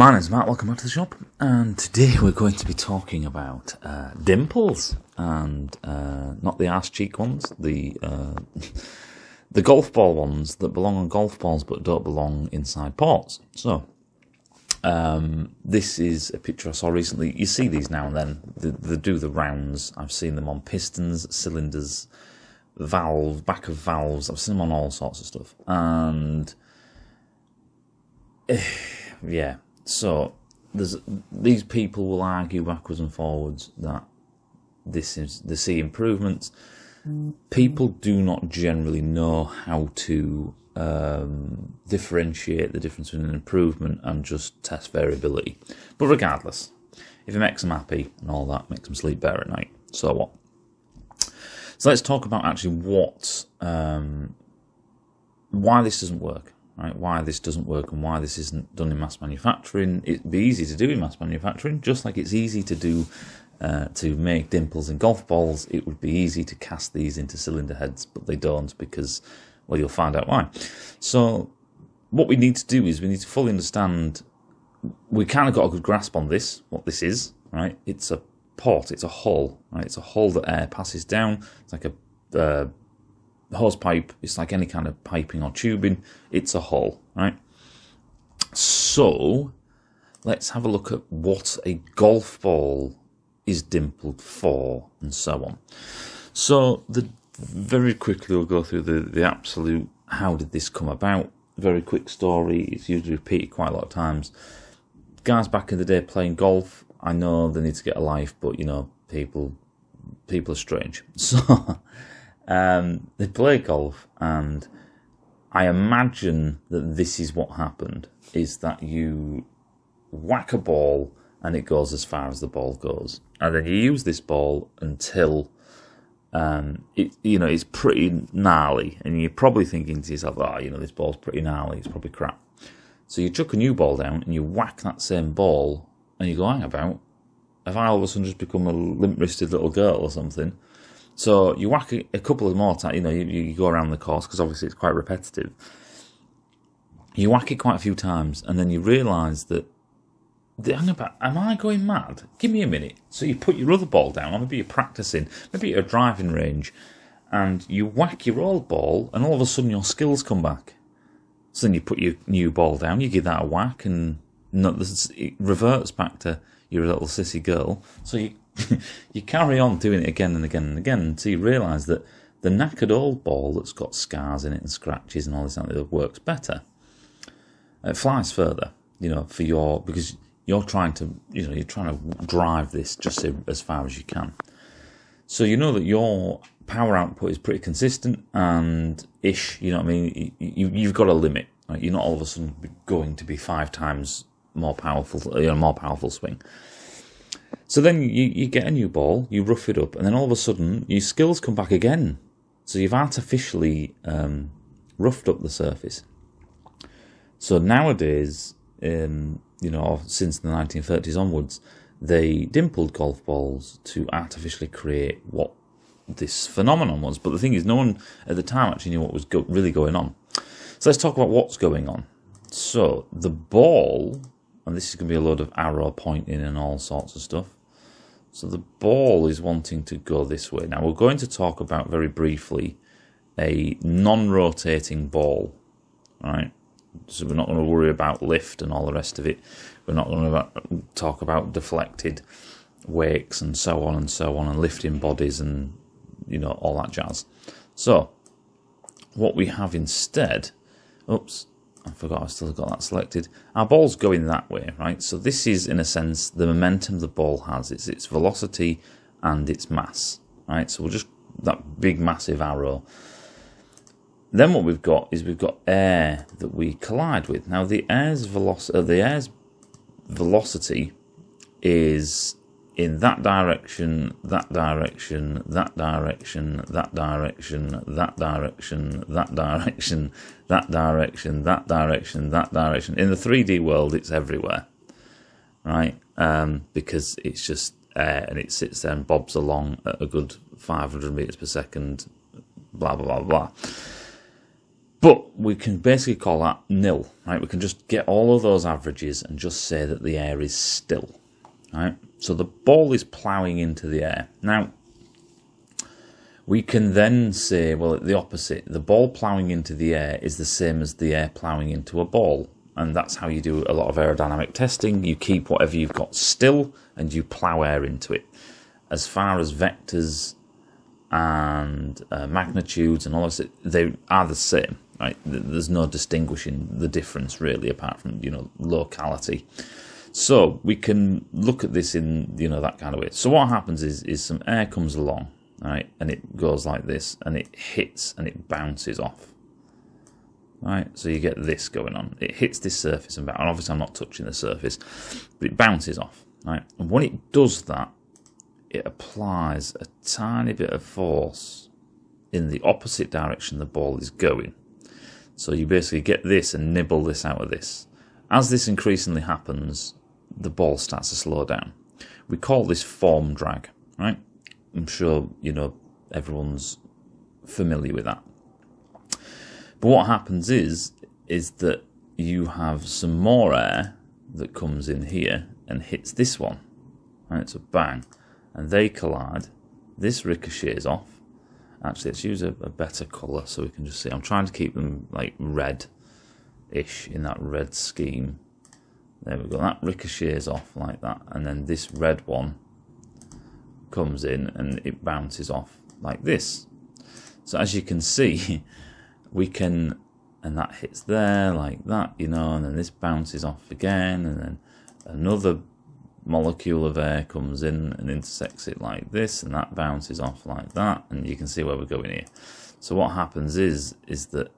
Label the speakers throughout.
Speaker 1: My name's Matt, welcome back to the shop, and today we're going to be talking about uh, dimples, and uh, not the ass cheek ones, the uh, the golf ball ones that belong on golf balls but don't belong inside ports. So, um, this is a picture I saw recently. You see these now and then, they, they do the rounds. I've seen them on pistons, cylinders, valve, back of valves, I've seen them on all sorts of stuff, and yeah so there's these people will argue backwards and forwards that this is they see improvements. People do not generally know how to um, differentiate the difference between an improvement and just test variability. But regardless, if it makes them happy and all that, makes them sleep better at night. So what? So let's talk about actually what um, why this doesn't work right? Why this doesn't work and why this isn't done in mass manufacturing. It'd be easy to do in mass manufacturing, just like it's easy to do uh, to make dimples in golf balls. It would be easy to cast these into cylinder heads, but they don't because, well, you'll find out why. So, what we need to do is we need to fully understand. We kind of got a good grasp on this, what this is, right? It's a port, it's a hole, right? It's a hole that air passes down. It's like a uh, hose pipe, it's like any kind of piping or tubing, it's a hole, right? So, let's have a look at what a golf ball is dimpled for and so on. So, the very quickly we'll go through the, the absolute how did this come about. Very quick story, it's usually repeated quite a lot of times. Guys back in the day playing golf, I know they need to get a life, but you know, people people are strange. So um, they play golf, and I imagine that this is what happened: is that you whack a ball and it goes as far as the ball goes, and then you use this ball until um, it you know it's pretty gnarly, and you're probably thinking to yourself, "Oh, you know this ball's pretty gnarly; it's probably crap." So you chuck a new ball down and you whack that same ball, and you go, "Hang about." Have I all of a sudden just become a limp-wristed little girl or something? So you whack a, a couple of more times, you know, you, you go around the course because obviously it's quite repetitive. You whack it quite a few times, and then you realise that hang about, am I going mad? Give me a minute. So you put your other ball down, or maybe you're practicing, maybe you're at a driving range, and you whack your old ball, and all of a sudden your skills come back. So then you put your new ball down, you give that a whack, and it reverts back to you're a little sissy girl. So you you carry on doing it again and again and again until you realise that the knackered old ball that's got scars in it and scratches and all this and that works better. It flies further, you know, for your because you're trying to, you know, you're trying to drive this just as far as you can. So you know that your power output is pretty consistent and ish. You know what I mean? You, you've got a limit. Right? You're not all of a sudden going to be five times more powerful, you know, more powerful swing. So then you, you get a new ball, you rough it up, and then all of a sudden your skills come back again. So you've artificially um, roughed up the surface. So nowadays, um, you know, since the 1930s onwards, they dimpled golf balls to artificially create what this phenomenon was. But the thing is, no one at the time actually knew what was go- really going on. So let's talk about what's going on. So the ball, and this is going to be a load of arrow pointing and all sorts of stuff. So the ball is wanting to go this way. Now we're going to talk about very briefly a non-rotating ball, right? So we're not going to worry about lift and all the rest of it. We're not going to talk about deflected wakes and so on and so on and lifting bodies and you know all that jazz. So what we have instead, oops, I forgot I still got that selected. Our ball's going that way, right? So this is, in a sense, the momentum the ball has. It's its velocity and its mass, right? So we'll just, that big massive arrow. Then what we've got is we've got air that we collide with. Now the air's velocity, uh, the air's velocity is in that direction, that direction, that direction, that direction, that direction, that direction, that direction, that direction, that direction. In the 3D world, it's everywhere, right? Um, because it's just air and it sits there and bobs along at a good 500 meters per second, blah, blah, blah, blah. But we can basically call that nil, right? We can just get all of those averages and just say that the air is still, right? So the ball is ploughing into the air. Now, we can then say, well, the opposite. The ball ploughing into the air is the same as the air ploughing into a ball. And that's how you do a lot of aerodynamic testing. You keep whatever you've got still and you plough air into it. As far as vectors and uh, magnitudes and all of this, they are the same. Right? There's no distinguishing the difference really, apart from you know locality. So we can look at this in you know that kind of way. So what happens is is some air comes along, right, and it goes like this, and it hits and it bounces off. Right, so you get this going on. It hits this surface and, obviously I'm not touching the surface, but it bounces off. Right, and when it does that, it applies a tiny bit of force in the opposite direction the ball is going. So you basically get this and nibble this out of this. As this increasingly happens, the ball starts to slow down. We call this form drag, right? I'm sure, you know, everyone's familiar with that. But what happens is, is that you have some more air that comes in here and hits this one. And it's a bang. And they collide. This ricochets off. Actually, let's use a, a better colour so we can just see. I'm trying to keep them like red-ish in that red scheme. There we go. That ricochets off like that. And then this red one comes in and it bounces off like this. So as you can see, we can, and that hits there like that, you know, and then this bounces off again, and then another molecule of air comes in and intersects it like this and that bounces off like that and you can see where we're going here so what happens is is that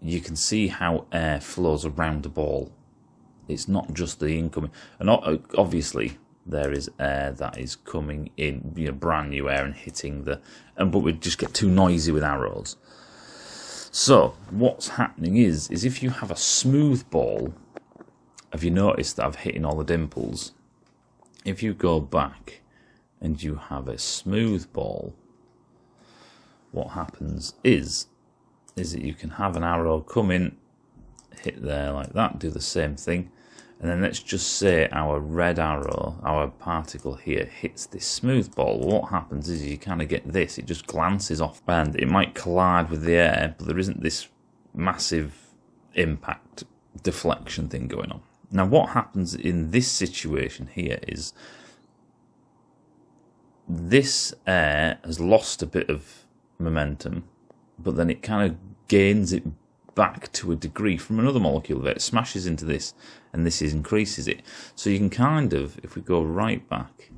Speaker 1: you can see how air flows around the ball it's not just the incoming and obviously there is air that is coming in you know brand new air and hitting the and but we just get too noisy with arrows so what's happening is is if you have a smooth ball have you noticed that I've hitting all the dimples? If you go back and you have a smooth ball, what happens is, is that you can have an arrow come in, hit there like that, do the same thing, and then let's just say our red arrow, our particle here, hits this smooth ball. What happens is you kind of get this, it just glances off and it might collide with the air, but there isn't this massive impact deflection thing going on. Now, what happens in this situation here is this air has lost a bit of momentum, but then it kind of gains it back to a degree from another molecule that smashes into this, and this is, increases it. So you can kind of, if we go right back,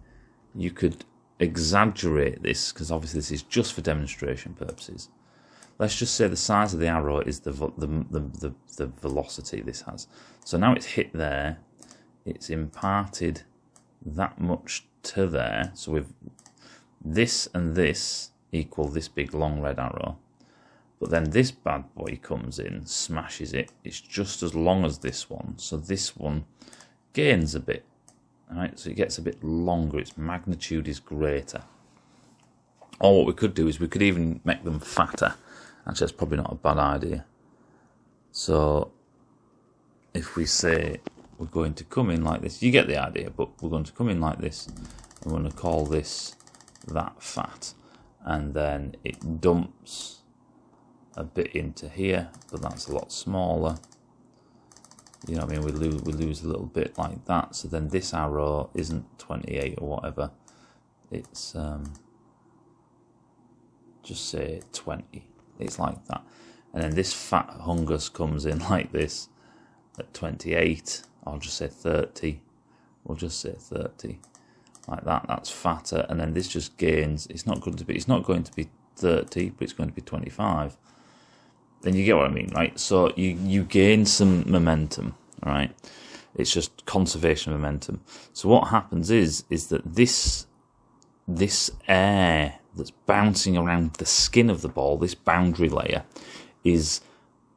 Speaker 1: you could exaggerate this, because obviously this is just for demonstration purposes let's just say the size of the arrow is the, the, the, the, the velocity this has. So now it's hit there, it's imparted that much to there. So we've this and this equal this big long red arrow. But then this bad boy comes in, smashes it. It's just as long as this one. So this one gains a bit. Right, so it gets a bit longer. Its magnitude is greater. Or what we could do is we could even make them fatter. Actually, that's probably not a bad idea. So, if we say we're going to come in like this, you get the idea, but we're going to come in like this. We're going to call this that fat. And then it dumps a bit into here, but that's a lot smaller. You know I mean? We lose, we lose a little bit like that. So then this arrow isn't 28 or whatever. It's, um, just say 20. It's like that. And then this fat hungus comes in like this at 28. I'll just say 30. We'll just say 30. Like that. That's fatter. And then this just gains. It's not going to be. It's not going to be 30, but it's going to be 25. Then you get what I mean, right? So you you gain some momentum, right? It's just conservation of momentum. So what happens is is that this this air that's bouncing around the skin of the ball, this boundary layer, is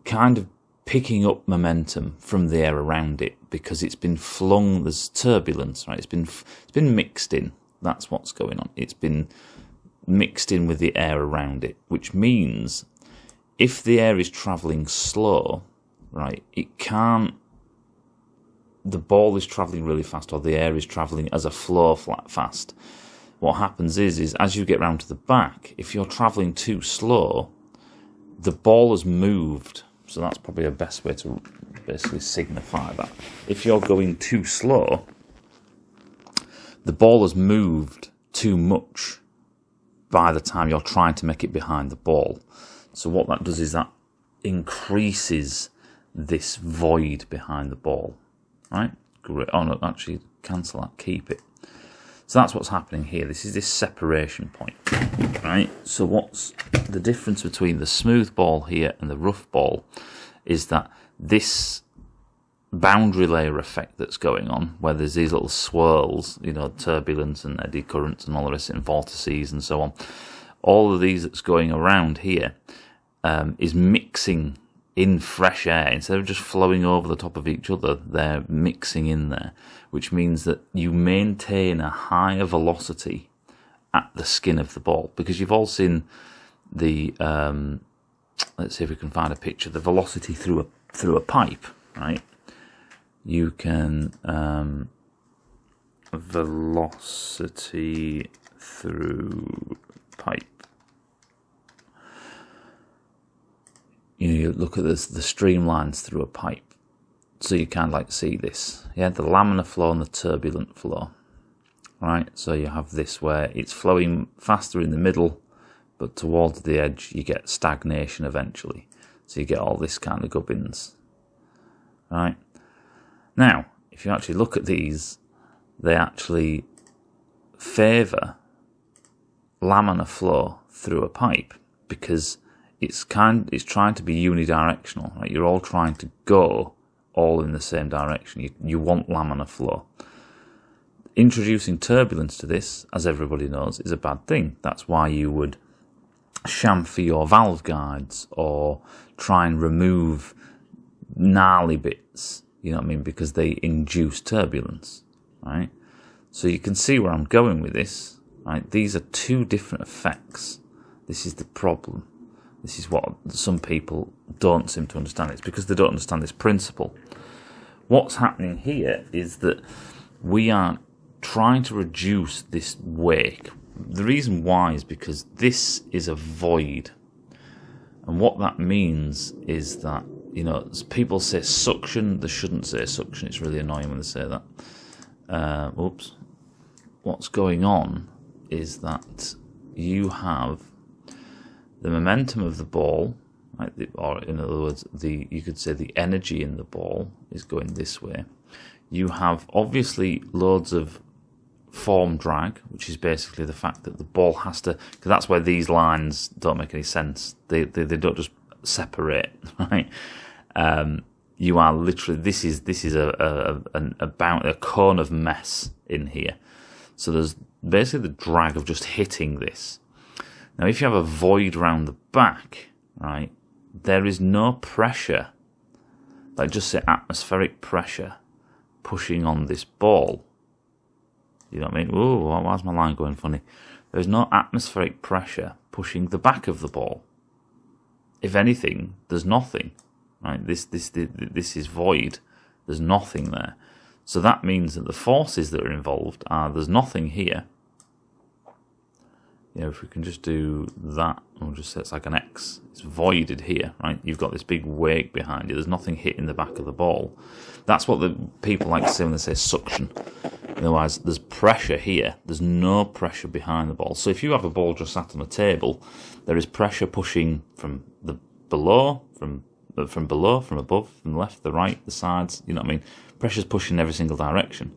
Speaker 1: kind of picking up momentum from the air around it because it's been flung. There's turbulence, right? It's been it's been mixed in. That's what's going on. It's been mixed in with the air around it, which means if the air is travelling slow, right, it can't. The ball is travelling really fast, or the air is travelling as a flow flat fast. What happens is, is as you get round to the back, if you're travelling too slow, the ball has moved. So that's probably a best way to basically signify that. If you're going too slow, the ball has moved too much by the time you're trying to make it behind the ball. So what that does is that increases this void behind the ball. Right? Great. Oh no, actually cancel that, keep it. So that's what's happening here. This is this separation point. Right? So what's the difference between the smooth ball here and the rough ball is that this boundary layer effect that's going on, where there's these little swirls, you know, turbulence and eddy currents and all the rest, and vortices and so on. All of these that's going around here um, is mixing in fresh air instead of just flowing over the top of each other. They're mixing in there, which means that you maintain a higher velocity at the skin of the ball because you've all seen the. Um, let's see if we can find a picture. The velocity through a through a pipe, right? you can um, velocity through pipe. You, look at this, the streamlines through a pipe, so you kind of like see this. Yeah, the laminar flow and the turbulent flow. Right, so you have this where it's flowing faster in the middle, but towards the edge you get stagnation eventually. So you get all this kind of gubbins. Right. Now, if you actually look at these, they actually favour laminar flow through a pipe because it's kind it's trying to be unidirectional. Right? You're all trying to go all in the same direction. You, you want laminar flow. Introducing turbulence to this, as everybody knows, is a bad thing. That's why you would chamfer your valve guides or try and remove gnarly bits you know what I mean? Because they induce turbulence, right? So you can see where I'm going with this, right? These are two different effects. This is the problem. This is what some people don't seem to understand. It's because they don't understand this principle. What's happening here is that we are trying to reduce this wake. The reason why is because this is a void. And what that means is that you know, people say suction. They shouldn't say suction. It's really annoying when they say that. Uh, oops. What's going on is that you have the momentum of the ball, right, or in other words, the you could say the energy in the ball is going this way. You have obviously loads of form drag, which is basically the fact that the ball has to, because that's where these lines don't make any sense. They, they, they don't just separate, right? Um, you are literally this is this is a a, a, a, a cone of mess in here. So there's basically the drag of just hitting this. Now, if you have a void around the back, right, there is no pressure, like just say atmospheric pressure, pushing on this ball. You know what I mean? Ooh, why's my line going funny? There's no atmospheric pressure pushing the back of the ball. If anything, there's nothing. Right? This this this is void. There's nothing there. So that means that the forces that are involved are there's nothing here. You know, if we can just do that, we'll just say it's like an X. It's voided here, right? You've got this big wake behind you. There's nothing hitting the back of the ball. That's what the people like to say when they say suction. Otherwise, there's pressure here. There's no pressure behind the ball. So if you have a ball just sat on a table, there is pressure pushing from the below, from uh, from below, from above, from the left, the right, the sides. You know what I mean? Pressure's pushing in every single direction.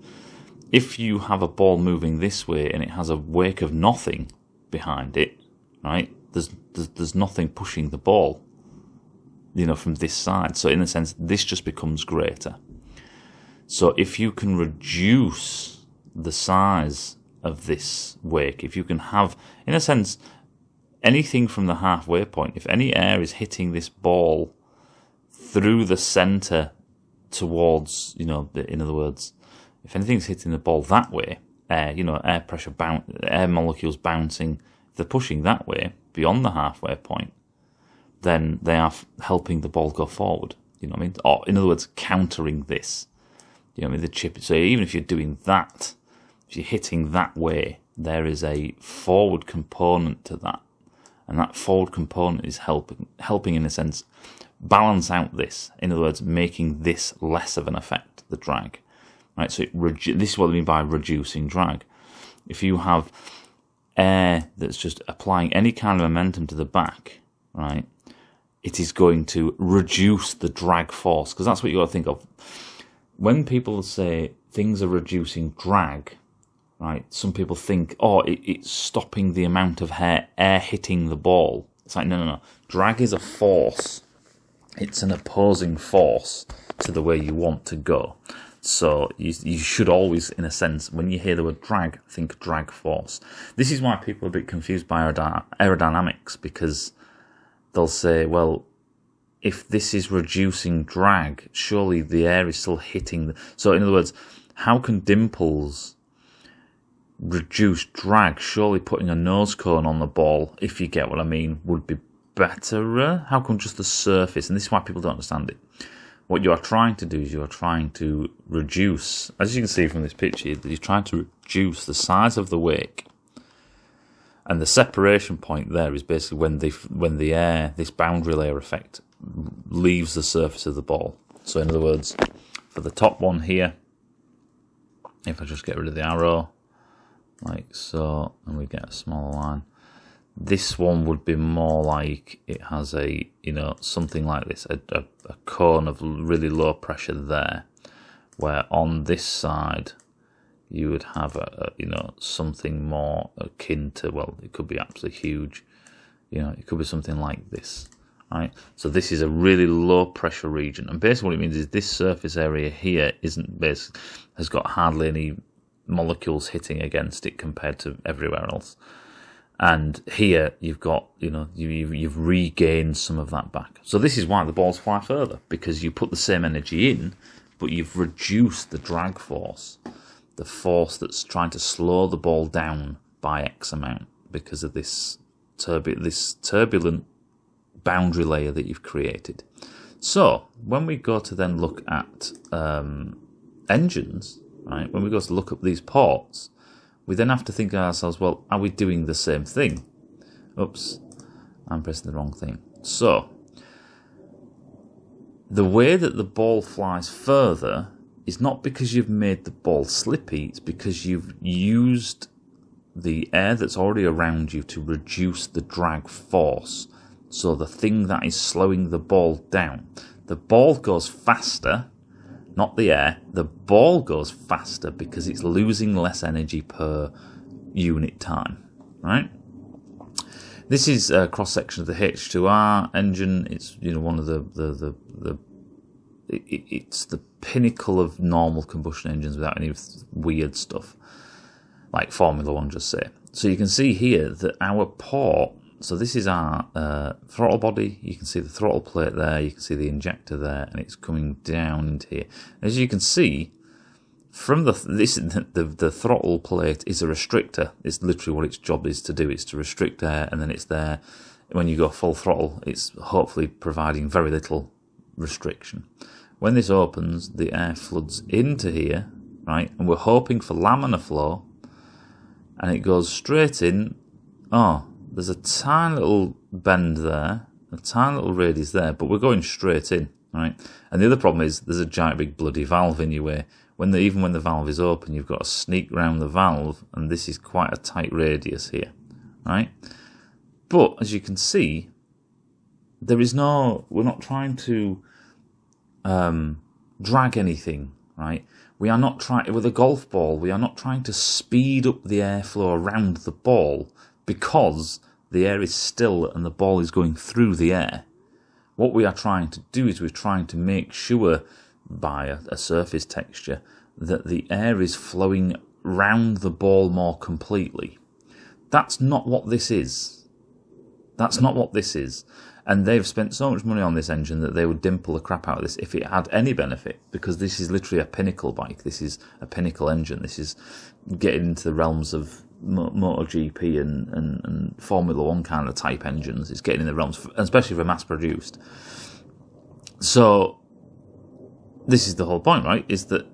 Speaker 1: If you have a ball moving this way and it has a wake of nothing behind it, right? There's there's, there's nothing pushing the ball. You know, from this side. So in a sense, this just becomes greater. So if you can reduce the size of this wake, if you can have, in a sense, anything from the halfway point, if any air is hitting this ball through the center towards, you know, in other words, if anything's hitting the ball that way, air, you know, air pressure, bounce, air molecules bouncing, if they're pushing that way beyond the halfway point, then they are helping the ball go forward. You know what I mean? Or in other words, countering this. You know what I mean? The chip. So even if you're doing that, if you're hitting that way, there is a forward component to that, and that forward component is helping, helping in a sense, balance out this. In other words, making this less of an effect, the drag. Right. So this is what I mean by reducing drag. If you have air that's just applying any kind of momentum to the back, right, it is going to reduce the drag force because that's what you got to think of. When people say things are reducing drag, right, some people think, oh, it, it's stopping the amount of hair, air hitting the ball. It's like, no, no, no. Drag is a force, it's an opposing force to the way you want to go. So you, you should always, in a sense, when you hear the word drag, think drag force. This is why people are a bit confused by aerodynamics because they'll say, well, if this is reducing drag, surely the air is still hitting. The... So, in other words, how can dimples reduce drag? Surely putting a nose cone on the ball, if you get what I mean, would be better. Uh? How come just the surface? And this is why people don't understand it. What you are trying to do is you are trying to reduce, as you can see from this picture, that you're trying to reduce the size of the wake and the separation point there is basically when the when the air, this boundary layer effect, leaves the surface of the ball. So in other words, for the top one here, if I just get rid of the arrow, like so, and we get a smaller line, this one would be more like it has a, you know, something like this, a, a, a cone of really low pressure there, where on this side, you would have a, a, you know something more akin to well it could be absolutely huge. You know it could be something like this right? So this is a really low pressure region. And basically what it means is this surface area here isn't basic has got hardly any molecules hitting against it compared to everywhere else and here you've got you know you, you've, you've regained some of that back so this is why the balls fly further because you put the same energy in but you've reduced the drag force the force that's trying to slow the ball down by X amount because of this turbu- this turbulent boundary layer that you've created. So when we go to then look at um, engines, right? When we go to look up these ports, we then have to think of ourselves, well, are we doing the same thing? Oops, I'm pressing the wrong thing. So the way that the ball flies further is not because you've made the ball slippy, it's because you've used the air that's already around you to reduce the drag force. So the thing that is slowing the ball down. The ball goes faster, not the air. The ball goes faster because it's losing less energy per unit time, right? This is a cross section of the H2R engine. It's you know one of the the the, the it, it's the pinnacle of normal combustion engines without any weird stuff like Formula One just say. So you can see here that our port, so this is our uh, throttle body, you can see the throttle plate there, you can see the injector there, and it's coming down into here. As you can see, from the this the, the, throttle plate is a restrictor. It's literally what its job is to do. It's to restrict air, and then it's there when you go full throttle. It's hopefully providing very little restriction. When this opens, the air floods into here, right? And we're hoping for laminar flow, and it goes straight in. Oh, there's a tiny little bend there, a tiny little radius there, but we're going straight in, right? And the other problem is there's a giant big bloody valve in your way. When the, even when the valve is open, you've got to sneak round the valve, and this is quite a tight radius here, right? But as you can see, there is no. We're not trying to um, drag anything, right? We are not trying, with a golf ball, we are not trying to speed up the airflow around the ball because the air is still and the ball is going through the air. What we are trying to do is we're trying to make sure by a, a surface texture that the air is flowing round the ball more completely. That's not what this is. That's not what this is. And they've spent so much money on this engine that they would dimple the crap out of this if it had any benefit, because this is literally a pinnacle bike. This is a pinnacle engine. This is getting into the realms of MotoGP and, and, and Formula One kind of type engines. It's getting in the realms, especially for mass produced. So this is the whole point, right? Is that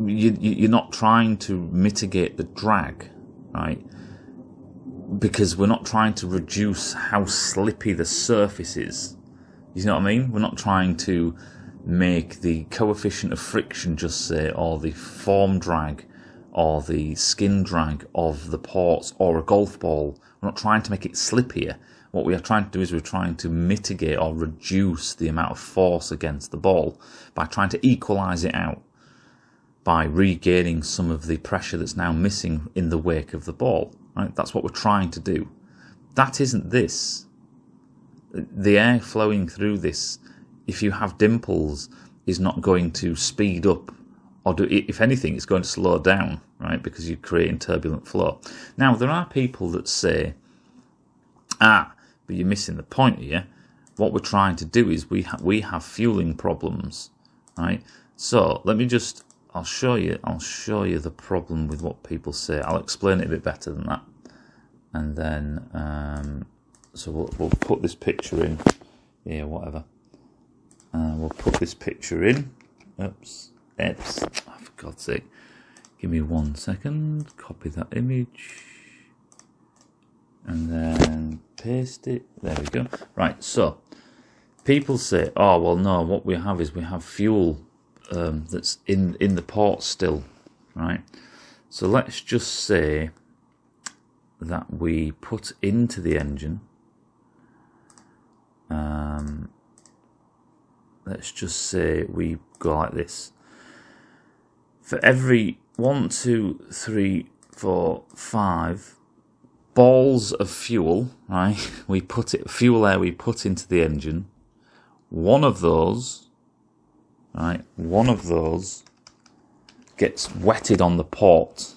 Speaker 1: you, you're not trying to mitigate the drag, right? Because we're not trying to reduce how slippy the surface is. You know what I mean? We're not trying to make the coefficient of friction, just say, or the form drag, or the skin drag of the ports or a golf ball. We're not trying to make it slippier. What we are trying to do is we're trying to mitigate or reduce the amount of force against the ball by trying to equalize it out by regaining some of the pressure that's now missing in the wake of the ball. Right? That's what we're trying to do. That isn't this. The air flowing through this, if you have dimples, is not going to speed up or do, if anything, it's going to slow down, right? Because you're creating turbulent flow. Now, there are people that say, ah, but you're missing the point here. What we're trying to do is we ha- we have fueling problems, right? So let me just I'll show you. I'll show you the problem with what people say. I'll explain it a bit better than that, and then um, so we'll we'll put this picture in. Yeah, whatever. Uh, we'll put this picture in. Oops. Oops. Oh, for God's sake. Give me one second. Copy that image. And then paste it. There we go. Right, so people say, oh, well, no, what we have is we have fuel um, that's in in the port still, right? So let's just say that we put into the engine. Um, let's just say we go like this. For every one, two, three, four, five balls of fuel, right? We put it fuel air we put into the engine. One of those right? One of those gets wetted on the port,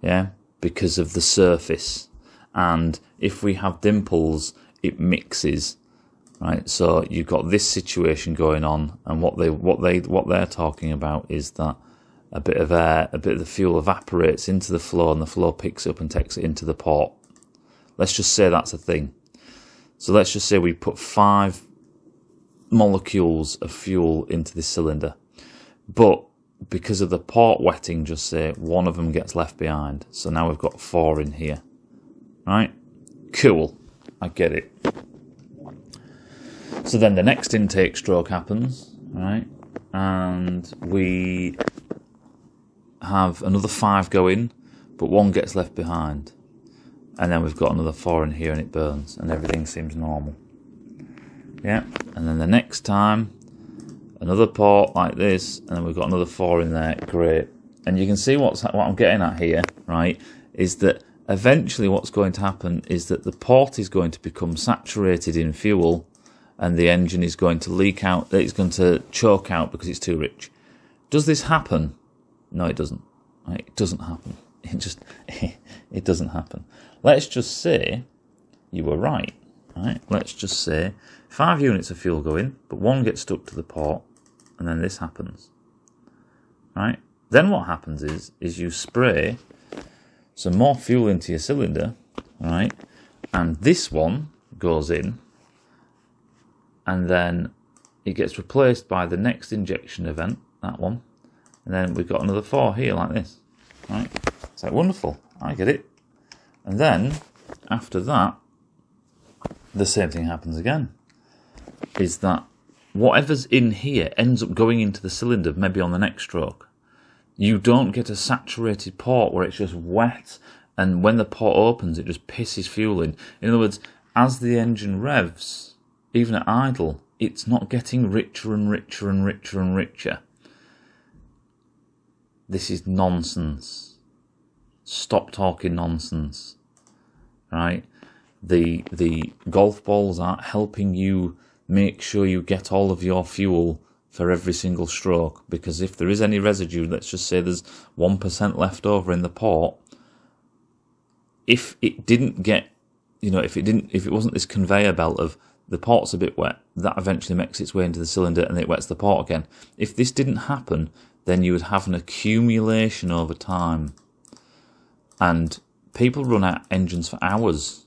Speaker 1: yeah, because of the surface. And if we have dimples, it mixes, right? So you've got this situation going on, and what they what they what they're talking about is that a bit of air, a bit of the fuel evaporates into the flow, and the flow picks up and takes it into the port. Let's just say that's a thing. So let's just say we put five molecules of fuel into this cylinder. But because of the port wetting, just say one of them gets left behind. So now we've got four in here. Right? Cool. I get it. So then the next intake stroke happens, right? And we have another five go in, but one gets left behind. And then we've got another four in here and it burns and everything seems normal. Yeah, and then the next time, another port like this, and then we've got another four in there. Great. And you can see what's what I'm getting at here, right? Is that eventually what's going to happen is that the port is going to become saturated in fuel, and the engine is going to leak out. It's going to choke out because it's too rich. Does this happen? No, it doesn't. It doesn't happen. It just it doesn't happen. Let's just say you were right. Right? Let's just say five units of fuel go in, but one gets stuck to the port, and then this happens. Right? Then what happens is is you spray some more fuel into your cylinder, right? And this one goes in, and then it gets replaced by the next injection event, that one, and then we've got another four here like this, right? It's wonderful, I get it. And then after that, the same thing happens again. Is that whatever's in here ends up going into the cylinder maybe on the next stroke. You don't get a saturated port where it's just wet and when the port opens it just pisses fuel in. In other words, as the engine revs, even at idle, it's not getting richer and richer and richer and richer. This is nonsense. Stop talking nonsense. Right? the the golf balls aren't helping you make sure you get all of your fuel for every single stroke because if there is any residue, let's just say there's one percent left over in the port, if it didn't get, you know, if it didn't, if it wasn't this conveyor belt of the port's a bit wet, that eventually makes its way into the cylinder and it wets the port again. If this didn't happen, then you would have an accumulation over time and people run out engines for hours.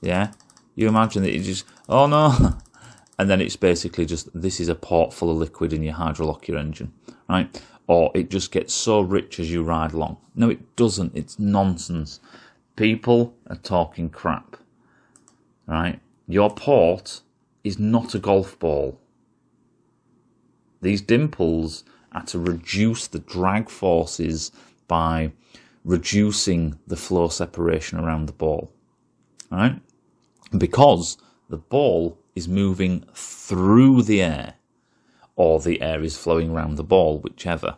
Speaker 1: Yeah, you imagine that you just oh no, and then it's basically just this is a pot full of liquid in your hydrolock your engine, right? Or it just gets so rich as you ride along. No, it doesn't. It's nonsense. People are talking crap, right? Your port is not a golf ball. These dimples are to reduce the drag forces by reducing the flow separation around the ball. Right? Because the ball is moving through the air, or the air is flowing around the ball, whichever.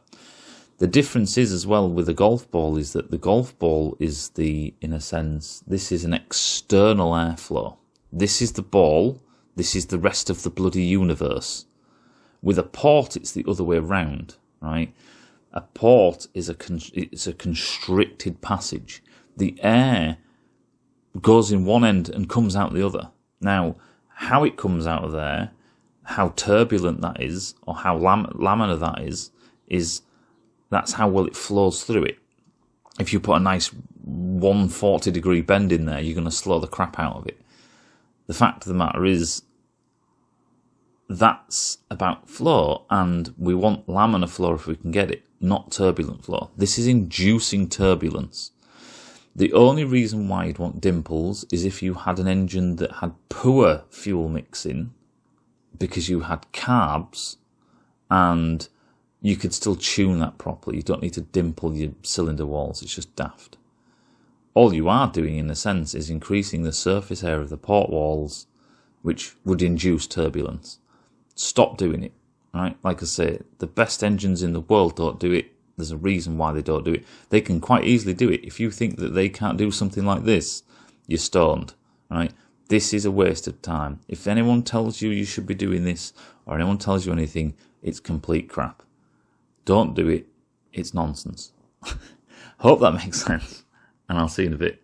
Speaker 1: The difference is as well with the golf ball is that the golf ball is the, in a sense, this is an external airflow. This is the ball, this is the rest of the bloody universe. With a port, it's the other way around, right? A port is a con- it's a constricted passage. The air goes in one end and comes out the other. Now, how it comes out of there, how turbulent that is, or how lam- laminar that is, is that's how well it flows through it. If you put a nice 140 degree bend in there, you're going to slow the crap out of it. The fact of the matter is, that's about flow, and we want laminar flow if we can get it, not turbulent flow. This is inducing turbulence. The only reason why you'd want dimples is if you had an engine that had poor fuel mixing, because you had carbs, and you could still tune that properly. You don't need to dimple your cylinder walls, it's just daft. All you are doing, in a sense, is increasing the surface area of the port walls, which would induce turbulence. Stop doing it. Right? Like I say, the best engines in the world don't do it. There's a reason why they don't do it. They can quite easily do it. If you think that they can't do something like this, you're stoned. Right? This is a waste of time. If anyone tells you you should be doing this, or anyone tells you anything, it's complete crap. Don't do it. It's nonsense. Hope that makes sense. And I'll see you in a bit.